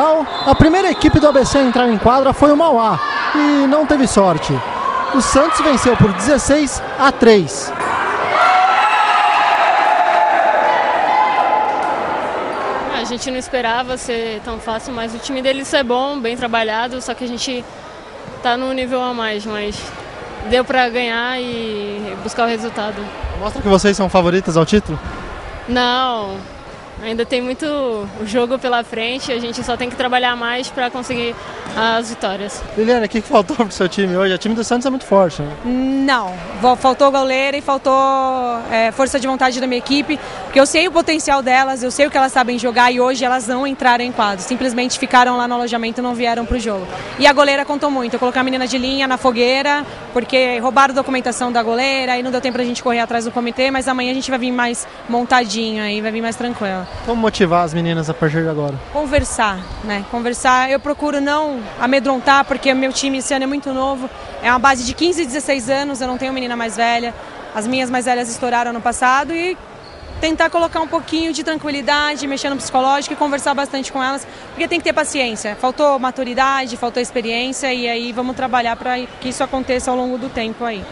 a primeira equipe do ABC a entrar em quadra foi o Mauá e não teve sorte. O Santos venceu por 16 a 3. A gente não esperava ser tão fácil, mas o time deles é bom, bem trabalhado, só que a gente tá num nível a mais, mas deu para ganhar e buscar o resultado. Mostra que vocês são favoritas ao título? Não, ainda tem muito jogo pela frente, a gente só tem que trabalhar mais para conseguir as vitórias. Liliana, o que faltou pro seu time hoje? O time do Santos é muito forte, né? Não, faltou goleira e faltou é, força de vontade da minha equipe, porque eu sei o potencial delas, eu sei o que elas sabem jogar e hoje elas não entraram em quadro, simplesmente ficaram lá no alojamento e não vieram pro jogo. E a goleira contou muito, eu coloquei a menina de linha na fogueira, porque roubaram documentação da goleira e não deu tempo pra gente correr atrás do comitê, mas amanhã a gente vai vir mais montadinho aí, vai vir mais Como motivar as meninas a partir de agora? Conversar, né? Conversar. Eu procuro não amedrontar, porque meu time esse ano é muito novo. É uma base de 15 e 16 anos, eu não tenho menina mais velha. As minhas mais velhas estouraram ano passado e tentar colocar um pouquinho de tranquilidade, mexer no psicológico e conversar bastante com elas, porque tem que ter paciência. Faltou maturidade, faltou experiência e aí vamos trabalhar para que isso aconteça ao longo do tempo aí.